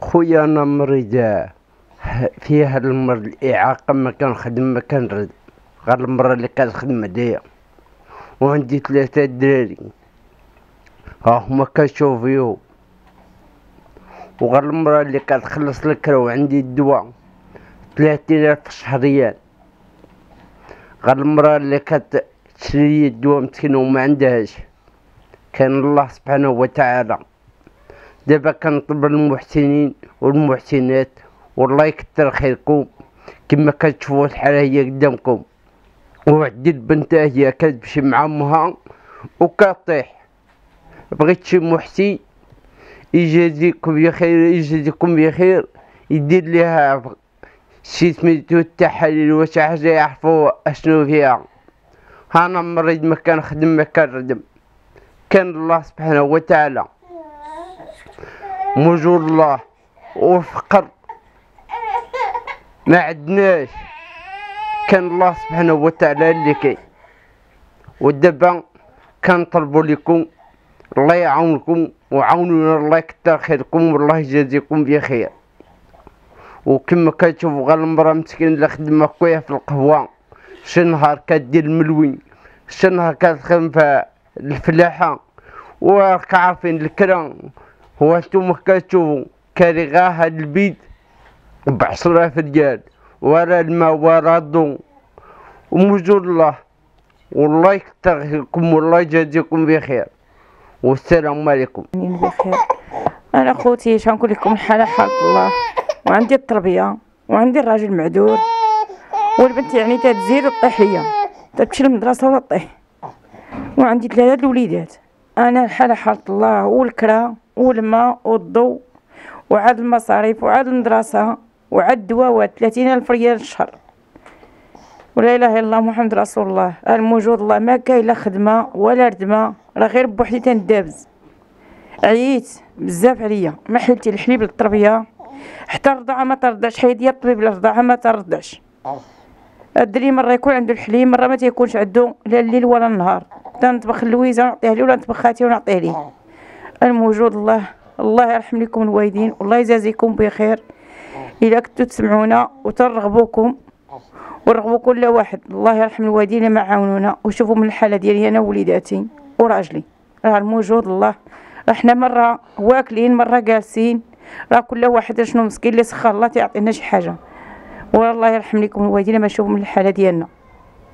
خويا أنا مريض في هاد المرض الإعاقة ما كنخدم ما كنرد. غير المرة اللي كنخدم هدايا وعندي ثلاثة دراري ها هما كنشوف فيهم وغير المرة اللي كتخلص الكرا وعندي الدواء. ثلاثين ألف شهريا غير المرة اللي كتشري الدواء مسكين وما عندهاش. كان الله سبحانه وتعالى دابا كنطلب المحسنين والمحسنات والله يكثر خيركم. كما كتشوفوا الحالة هي قدامكم. وعندي البنت هي كتمشي مع أمها وكطيح. بغيت شي محسن يجازيكم بخير يجازيكم بخير يدير ليها شي سميتو التحاليل واش حاجة يعرفوا أشنو فيها. أنا مريض ما كنخدم ما كنردم كان الله سبحانه وتعالى. الله والفقر ما عندناش. كان الله سبحانه وتعالى اللي كاين ودابا كنطلبوا لكم الله يعاونكم وعاونونا الله يكثر خيركم والله يجازيكم بخير. وكما كتشوفوا غير المرأة مسكين اللي خدمة خويا في القهوة. شي نهار كدير الملوي شي نهار كتخدم في الفلاحة. وراك عارفين هو انتوما كتشوفوا كارغا هاد البيت بعشرة رجال ورا الماء ورا الضو وموجود الله والله يكثر خيركم والله يجازيكم بخير. والسلام عليكم. أنا خوتي اش غنقول لكم الحاله حال الله. وعندي التربية وعندي الراجل معذور. والبنت يعني تتزيد وتطيح ليا تمشي للمدرسة ولا تطيح. وعندي ثلاثة الوليدات. أنا الحاله حال الله والكرا والماء والضوء وعاد المصاريف وعاد المدرسة وعاد الدواوات 30 ألف ريال الشهر. ولا إله إلا الله محمد رسول الله. الموجود الله ما كاين لا خدمة ولا ردمة راه غير بوحدي تندابز. عييت بزاف عليا. ما حلتي الحليب للتربية؟ حتى الرضاعة ما ترضعش حيد الطبيب الرضاعه ما ترضعش الدري مرة يكون عنده الحليب مرة ما تيكونش عنده لا الليل ولا النهار. تنطبخ اللويزة ونعطيها ليه ولا نطبخ خاتي ونعطيه ليه الموجود الله. الله يرحم لكم الوالدين. والله يجازيكم بخير. إلا كنتو تسمعونا وترغبوكم. ورغبوا كل واحد. الله يرحم الوالدين اللي ما عاونونا. وشوفوا من الحالة ديالي أنا ووليداتي وراجلي. راه الموجود الله. إحنا مرة واكلين مرة جالسين. راه كل واحد شنو مسكين اللي سخر الله تعطينا شي حاجة. والله يرحم لكم الوالدين. ما شوفوا من الحالة ديالنا.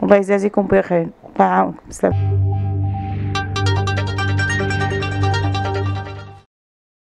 الله يجازيكم بخير. الله يعاونكم. بسلام